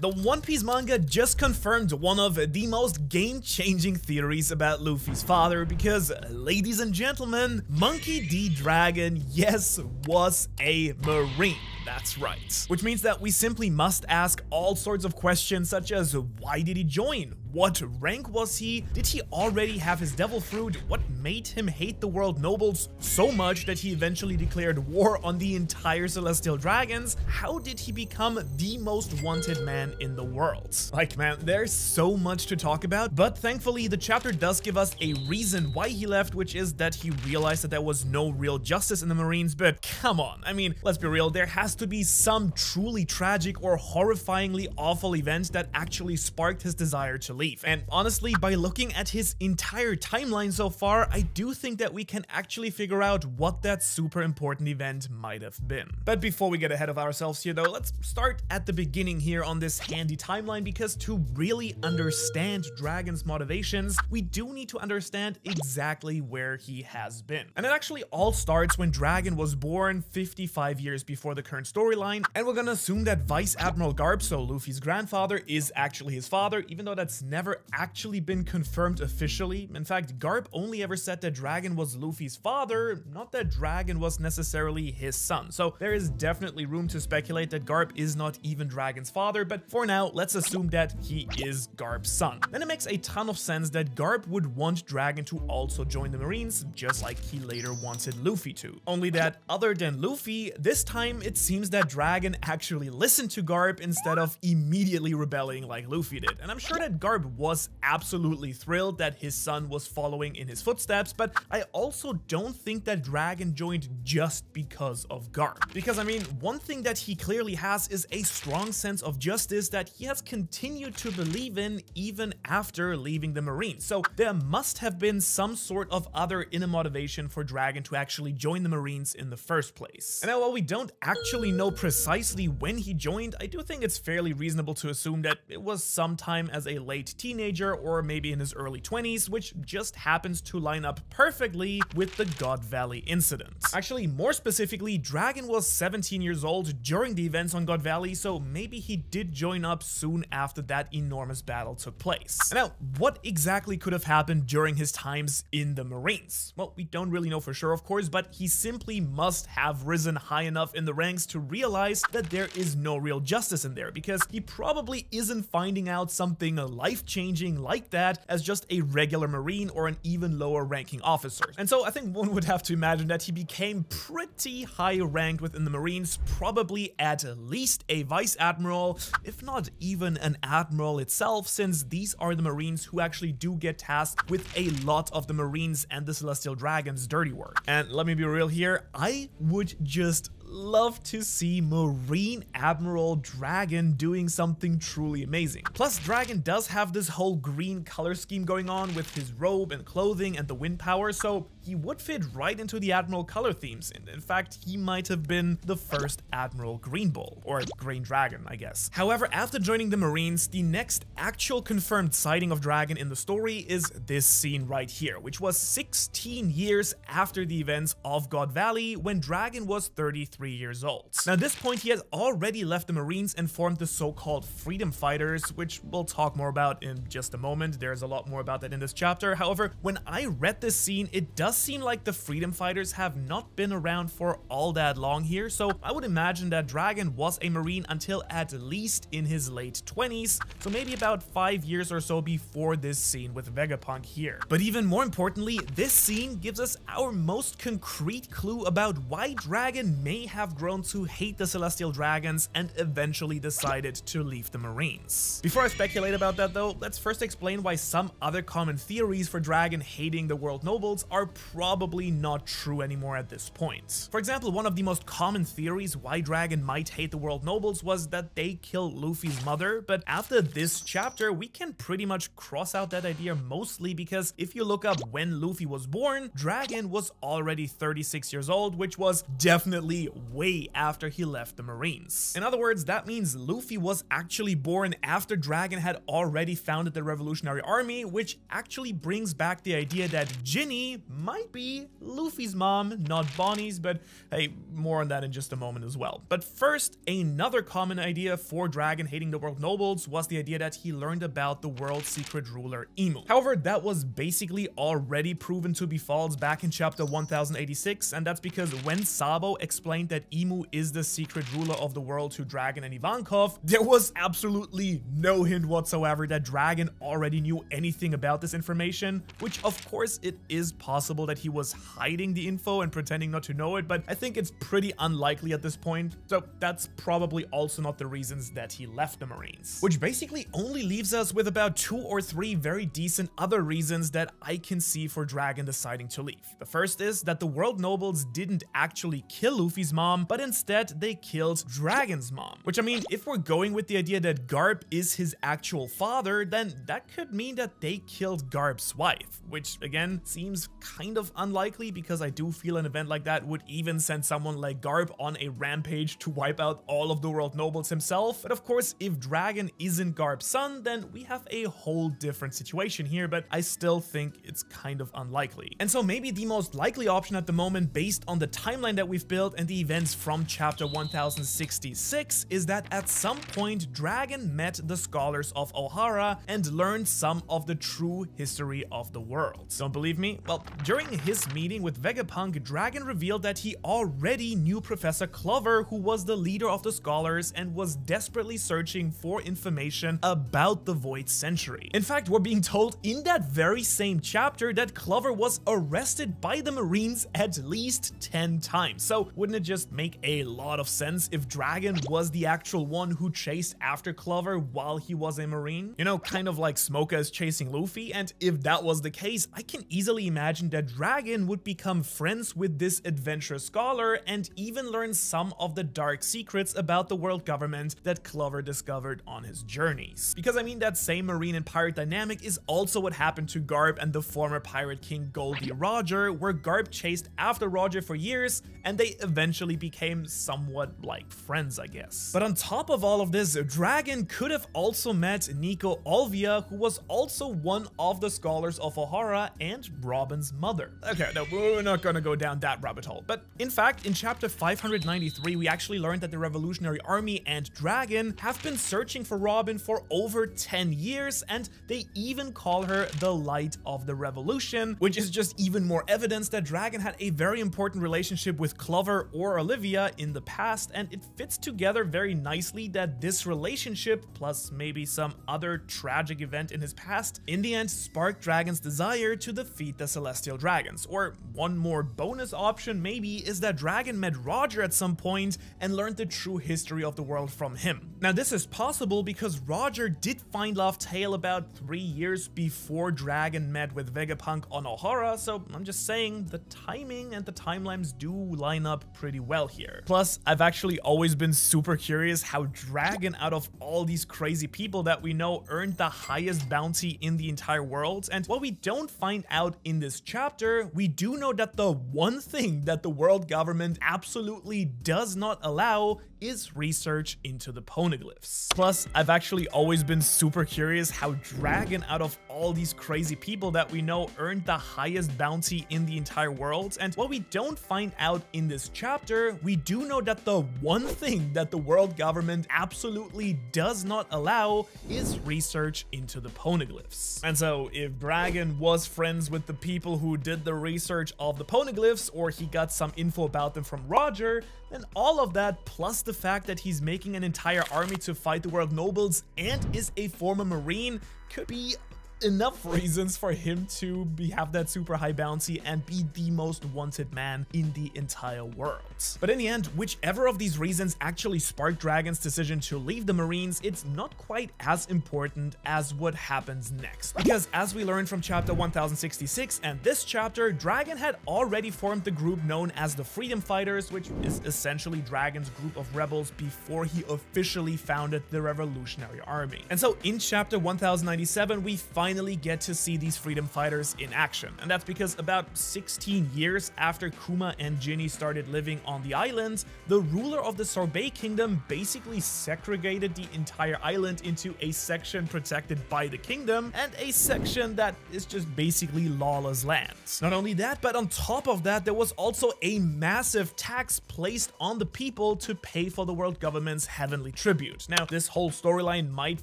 The One Piece manga just confirmed one of the most game-changing theories about Luffy's father because, ladies and gentlemen, Monkey D. Dragon, yes, was a marine. That's right. Which means that we simply must ask all sorts of questions such as why did he join? What rank was he? Did he already have his devil fruit? What made him hate the world nobles so much that he eventually declared war on the entire celestial dragons? How did he become the most wanted man in the world? Like man, there's so much to talk about, but thankfully the chapter does give us a reason why he left, which is that he realized that there was no real justice in the Marines, but come on, I mean, let's be real, there has to be some truly tragic or horrifyingly awful event that actually sparked his desire to And honestly, by looking at his entire timeline so far, I do think that we can actually figure out what that super important event might have been. But before we get ahead of ourselves here though, let's start at the beginning here on this handy timeline because to really understand Dragon's motivations, we do need to understand exactly where he has been. And it actually all starts when Dragon was born 55 years before the current storyline, and we're gonna assume that Vice Admiral Garp, so Luffy's grandfather, is actually his father, even though that's never actually been confirmed officially. In fact, Garp only ever said that Dragon was Luffy's father, not that Dragon was necessarily his son. So there is definitely room to speculate that Garp is not even Dragon's father, but for now, let's assume that he is Garp's son. Then it makes a ton of sense that Garp would want Dragon to also join the Marines, just like he later wanted Luffy to. Only that, other than Luffy, this time it seems that Dragon actually listened to Garp instead of immediately rebelling like Luffy did. And I'm sure that Garp was absolutely thrilled that his son was following in his footsteps, but I also don't think that Dragon joined just because of Garp. Because I mean, one thing that he clearly has is a strong sense of justice that he has continued to believe in even after leaving the Marines. So there must have been some sort of other inner motivation for Dragon to actually join the Marines in the first place. And now while we don't actually know precisely when he joined, I do think it's fairly reasonable to assume that it was sometime as a late teenager or maybe in his early 20s, which just happens to line up perfectly with the God Valley incident. Actually, more specifically, Dragon was 17 years old during the events on God Valley, so maybe he did join up soon after that enormous battle took place. Now, what exactly could have happened during his times in the Marines? Well, we don't really know for sure, of course, but he simply must have risen high enough in the ranks to realize that there is no real justice in there, because he probably isn't finding out something life-changing like that as just a regular Marine or an even lower ranking officer. And so I think one would have to imagine that he became pretty high ranked within the Marines, probably at least a Vice Admiral, if not even an Admiral itself, since these are the Marines who actually do get tasked with a lot of the Marines and the Celestial Dragons dirty work. And let me be real here, I would just love to see Marine Admiral Dragon doing something truly amazing. Plus, Dragon does have this whole green color scheme going on with his robe and clothing and the wind power, so he would fit right into the Admiral color themes. And in fact, he might have been the first Admiral Green Bull, or Green Dragon, I guess. However, after joining the Marines, the next actual confirmed sighting of Dragon in the story is this scene right here, which was 16 years after the events of God Valley when Dragon was 33 years old. Now, at this point, he has already left the Marines and formed the so-called Freedom Fighters, which we'll talk more about in just a moment. There's a lot more about that in this chapter. However, when I read this scene, it does seem like the Freedom Fighters have not been around for all that long here, so I would imagine that Dragon was a Marine until at least in his late 20s, so maybe about 5 years or so before this scene with Vegapunk here. But even more importantly, this scene gives us our most concrete clue about why Dragon may have grown to hate the Celestial Dragons and eventually decided to leave the Marines. Before I speculate about that though, let's first explain why some other common theories for Dragon hating the world nobles are probably not true anymore at this point. For example, one of the most common theories why Dragon might hate the world nobles was that they killed Luffy's mother, but after this chapter, we can pretty much cross out that idea mostly because if you look up when Luffy was born, Dragon was already 36 years old, which was definitely way after he left the Marines. In other words, that means Luffy was actually born after Dragon had already founded the Revolutionary Army, which actually brings back the idea that Ginny might be Luffy's mom, not Bonnie's, but hey, more on that in just a moment as well. But first, another common idea for Dragon hating the world nobles was the idea that he learned about the world's secret ruler Imu. However, that was basically already proven to be false back in chapter 1086, and that's because when Sabo explained that Imu is the secret ruler of the world to Dragon and Ivankov, there was absolutely no hint whatsoever that Dragon already knew anything about this information, which of course it is possible that he was hiding the info and pretending not to know it, but I think it's pretty unlikely at this point, so that's probably also not the reasons that he left the Marines. Which basically only leaves us with about two or three very decent other reasons that I can see for Dragon deciding to leave. The first is that the world nobles didn't actually kill Luffy's mom, but instead they killed Dragon's mom. Which I mean, if we're going with the idea that Garp is his actual father, then that could mean that they killed Garp's wife, which again seems kind of unlikely because I do feel an event like that would even send someone like Garp on a rampage to wipe out all of the world nobles himself. But of course, if Dragon isn't Garp's son, then we have a whole different situation here, but I still think it's kind of unlikely. And so maybe the most likely option at the moment based on the timeline that we've built and the events from chapter 1066 is that at some point Dragon met the scholars of Ohara and learned some of the true history of the world. Don't believe me? Well, during his meeting with Vegapunk, Dragon revealed that he already knew Professor Clover, who was the leader of the scholars and was desperately searching for information about the Void Century. In fact, we're being told in that very same chapter that Clover was arrested by the Marines at least 10 times. So wouldn't it just make a lot of sense if Dragon was the actual one who chased after Clover while he was a Marine? You know, kind of like Smoker is chasing Luffy, and if that was the case, I can easily imagine that Dragon would become friends with this adventurous scholar and even learn some of the dark secrets about the world government that Clover discovered on his journeys. Because I mean, that same Marine and pirate dynamic is also what happened to Garp and the former pirate king Gol D. Roger, where Garp chased after Roger for years and they eventually became somewhat like friends, I guess. But on top of all of this, Dragon could have also met Nico Olvia, who was also one of the scholars of Ohara and Robin's mother. Okay, no, we're not gonna go down that rabbit hole. But in fact, in chapter 593, we actually learned that the Revolutionary Army and Dragon have been searching for Robin for over 10 years, and they even call her the light of the revolution, which is just even more evidence that Dragon had a very important relationship with Clover or Olvia in the past, and it fits together very nicely that this relationship, plus maybe some other tragic event in his past, in the end sparked Dragon's desire to defeat the Celestial Dragons. Or one more bonus option maybe is that Dragon met Roger at some point and learned the true history of the world from him. Now this is possible because Roger did find Laugh Tale about three years before Dragon met with Vegapunk on Ohara, so I'm just saying the timing and the timelines do line up well here. Plus, I've actually always been super curious how Dragon out of all these crazy people that we know earned the highest bounty in the entire world, and while we don't find out in this chapter, we do know that the one thing that the world government absolutely does not allow is research into the poneglyphs. Plus, I've actually always been super curious how Dragon out of all these crazy people that we know earned the highest bounty in the entire world, and while we don't find out in this chapter, we do know that the one thing that the world government absolutely does not allow is research into the poneglyphs. And so, if Dragon was friends with the people who did the research of the poneglyphs, or he got some info about them from Roger, then all of that, plus the fact that he's making an entire army to fight the world nobles and is a former marine, could be enough reasons for him to be have that super high bounty and be the most wanted man in the entire world. But in the end, whichever of these reasons actually sparked Dragon's decision to leave the Marines, it's not quite as important as what happens next. Because as we learned from chapter 1066 and this chapter, Dragon had already formed the group known as the Freedom Fighters, which is essentially Dragon's group of rebels before he officially founded the Revolutionary Army. And so in chapter 1097, we finally get to see these freedom fighters in action. And that's because about 16 years after Kuma and Ginny started living on the island, the ruler of the Sorbet Kingdom basically segregated the entire island into a section protected by the kingdom and a section that is just basically lawless lands. Not only that, but on top of that, there was also a massive tax placed on the people to pay for the world government's heavenly tribute. Now, this whole storyline might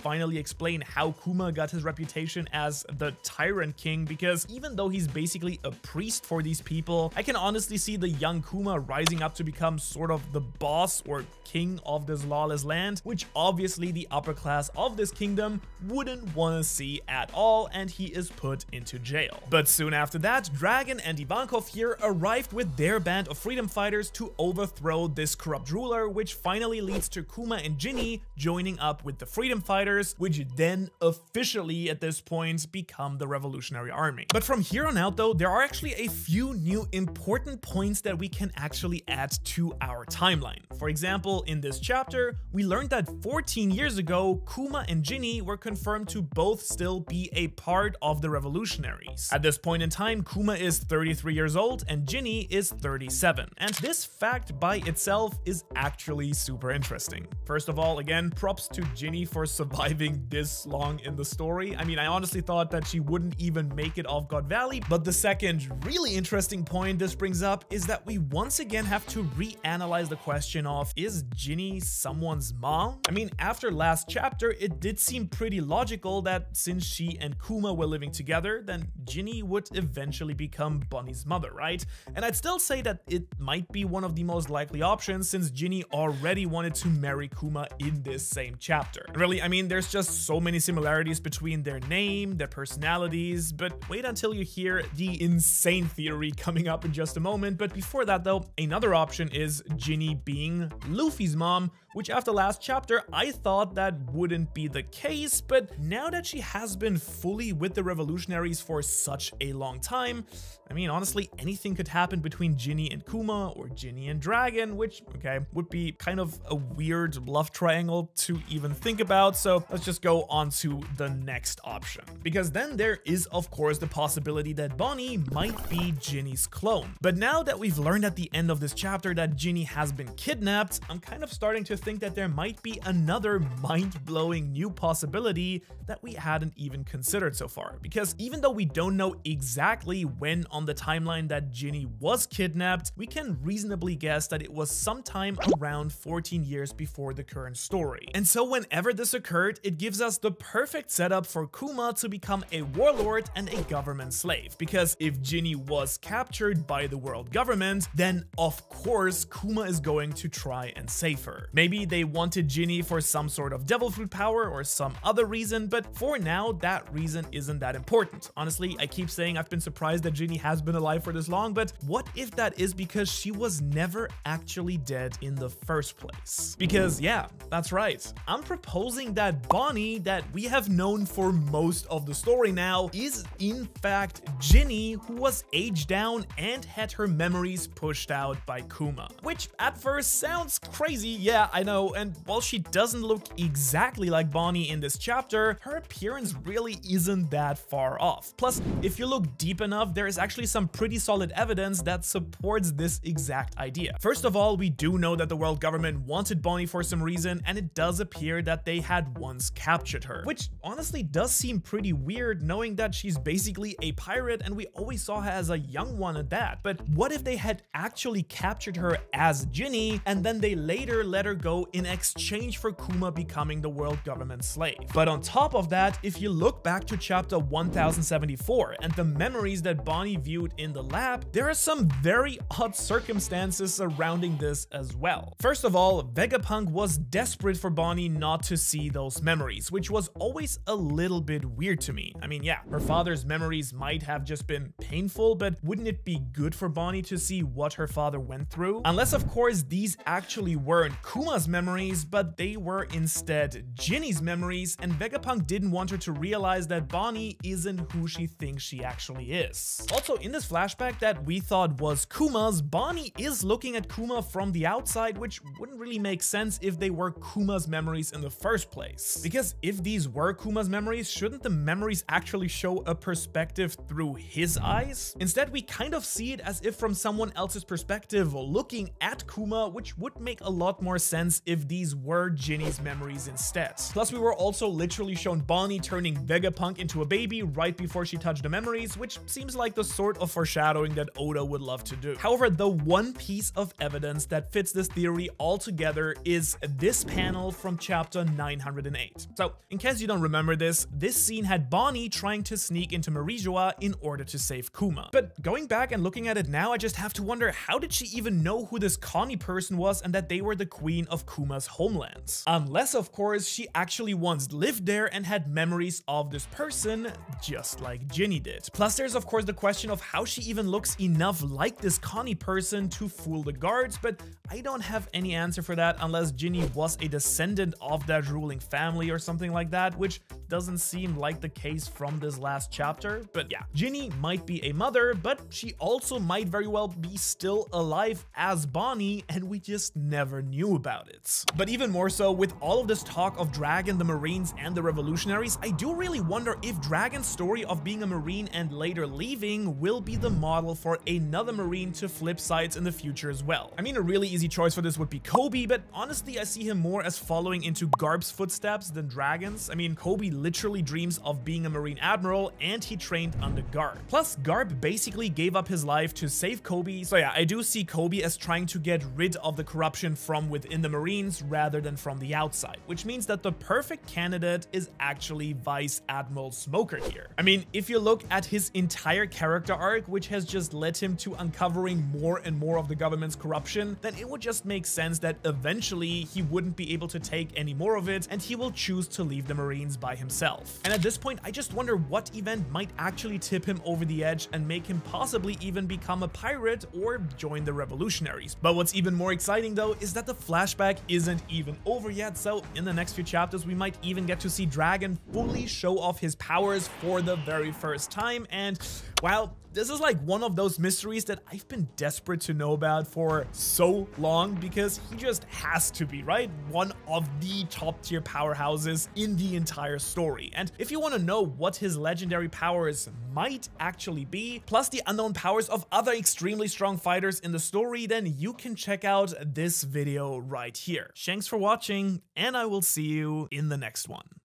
finally explain how Kuma got his reputation as the Tyrant King, because even though he's basically a priest for these people, I can honestly see the young Kuma rising up to become sort of the boss or king of this lawless land, which obviously the upper class of this kingdom wouldn't want to see at all, and he is put into jail. But soon after that, Dragon and Ivankov here arrived with their band of freedom fighters to overthrow this corrupt ruler, which finally leads to Kuma and Ginny joining up with the freedom fighters, which then officially at this point become the Revolutionary Army. But from here on out though, there are actually a few new important points that we can actually add to our timeline. For example, in this chapter, we learned that 14 years ago, Kuma and Ginny were confirmed to both still be a part of the revolutionaries. At this point in time, Kuma is 33 years old and Ginny is 37. And this fact by itself is actually super interesting. First of all, again, props to Ginny for surviving this long in the story. I mean, I honestly thought that she wouldn't even make it off God Valley, but the second really interesting point this brings up is that we once again have to reanalyze the question of, is Ginny someone's mom? I mean, after last chapter, it did seem pretty logical that since she and Kuma were living together, then Ginny would eventually become Bonnie's mother, right? And I'd still say that it might be one of the most likely options since Ginny already wanted to marry Kuma in this same chapter. Really, I mean, there's just so many similarities between their name, their personalities, but wait until you hear the insane theory coming up in just a moment. But before that though, another option is Ginny being Luffy's mom, which after last chapter, I thought that wouldn't be the case, but now that she has been fully with the revolutionaries for such a long time, I mean, honestly, anything could happen between Ginny and Kuma or Ginny and Dragon, which, okay, would be kind of a weird love triangle to even think about. So let's just go on to the next option. Because then there is, of course, the possibility that Bonnie might be Ginny's clone. But now that we've learned at the end of this chapter that Ginny has been kidnapped, I'm kind of starting to think that there might be another mind-blowing new possibility that we hadn't even considered so far. Because even though we don't know exactly when on the timeline that Ginny was kidnapped, we can reasonably guess that it was sometime around 14 years before the current story. And so whenever this occurred, it gives us the perfect setup for Kuma to become a warlord and a government slave. Because if Ginny was captured by the world government, then of course Kuma is going to try and save her. Maybe they wanted Ginny for some sort of devil fruit power or some other reason, but for now that reason isn't that important. Honestly, I keep saying I've been surprised that Ginny has been alive for this long, but what if that is because she was never actually dead in the first place? Because yeah, that's right. I'm proposing that Bonnie, that we have known for most of the story now, is in fact Ginny, who was aged down and had her memories pushed out by Kuma. Which at first sounds crazy, yeah, know, and while she doesn't look exactly like Bonnie in this chapter, her appearance really isn't that far off. Plus, if you look deep enough, there is actually some pretty solid evidence that supports this exact idea. First of all, we do know that the world government wanted Bonnie for some reason, and it does appear that they had once captured her, which honestly does seem pretty weird knowing that she's basically a pirate and we always saw her as a young one at that. But what if they had actually captured her as Ginny and then they later let her go in exchange for Kuma becoming the world government slave? But on top of that, if you look back to chapter 1074 and the memories that Bonnie viewed in the lab, there are some very odd circumstances surrounding this as well. First of all, Vegapunk was desperate for Bonnie not to see those memories, which was always a little bit weird to me. I mean, yeah, her father's memories might have just been painful, but wouldn't it be good for Bonnie to see what her father went through? Unless, of course, these actually weren't Kuma's Memories, but they were instead Ginny's memories, and Vegapunk didn't want her to realize that Bonnie isn't who she thinks she actually is. Also, in this flashback that we thought was Kuma's, Bonnie is looking at Kuma from the outside, which wouldn't really make sense if they were Kuma's memories in the first place. Because if these were Kuma's memories, shouldn't the memories actually show a perspective through his eyes? Instead, we kind of see it as if from someone else's perspective looking at Kuma, which would make a lot more sense if these were Ginny's memories instead. Plus, we were also literally shown Bonnie turning Vegapunk into a baby right before she touched the memories, which seems like the sort of foreshadowing that Oda would love to do. However, the one piece of evidence that fits this theory all together is this panel from chapter 908. So, in case you don't remember this, this scene had Bonnie trying to sneak into Marijoa in order to save Kuma. But going back and looking at it now, I just have to wonder how did she even know who this Connie person was and that they were the queen of Kuma's homelands? Unless, of course, she actually once lived there and had memories of this person, just like Ginny did. Plus, there's of course the question of how she even looks enough like this Connie person to fool the guards, but I don't have any answer for that unless Ginny was a descendant of that ruling family or something like that, which doesn't seem like the case from this last chapter. But yeah, Ginny might be a mother, but she also might very well be still alive as Bonnie, and we just never knew about it. But even more so, with all of this talk of Dragon, the Marines, and the Revolutionaries, I do really wonder if Dragon's story of being a Marine and later leaving will be the model for another Marine to flip sides in the future as well. I mean, a really easy choice for this would be Koby, but honestly, I see him more as following into Garp's footsteps than Dragon's. I mean, Koby literally dreams of being a Marine Admiral, and he trained under Garp. Plus, Garp basically gave up his life to save Koby, so yeah, I do see Koby as trying to get rid of the corruption from within the Marines rather than from the outside, which means that the perfect candidate is actually Vice Admiral Smoker here. I mean, if you look at his entire character arc, which has just led him to uncovering more and more of the government's corruption, then it would just make sense that eventually he wouldn't be able to take any more of it and he will choose to leave the Marines by himself. And at this point, I just wonder what event might actually tip him over the edge and make him possibly even become a pirate or join the revolutionaries. But what's even more exciting though is that the flashback isn't even over yet, so in the next few chapters we might even get to see Dragon fully show off his powers for the very first time and well, this is like one of those mysteries that I've been desperate to know about for so long because he just has to be, right? One of the top tier powerhouses in the entire story. And if you want to know what his legendary powers might actually be, plus the unknown powers of other extremely strong fighters in the story, then you can check out this video right here. Thanks for watching, and I will see you in the next one.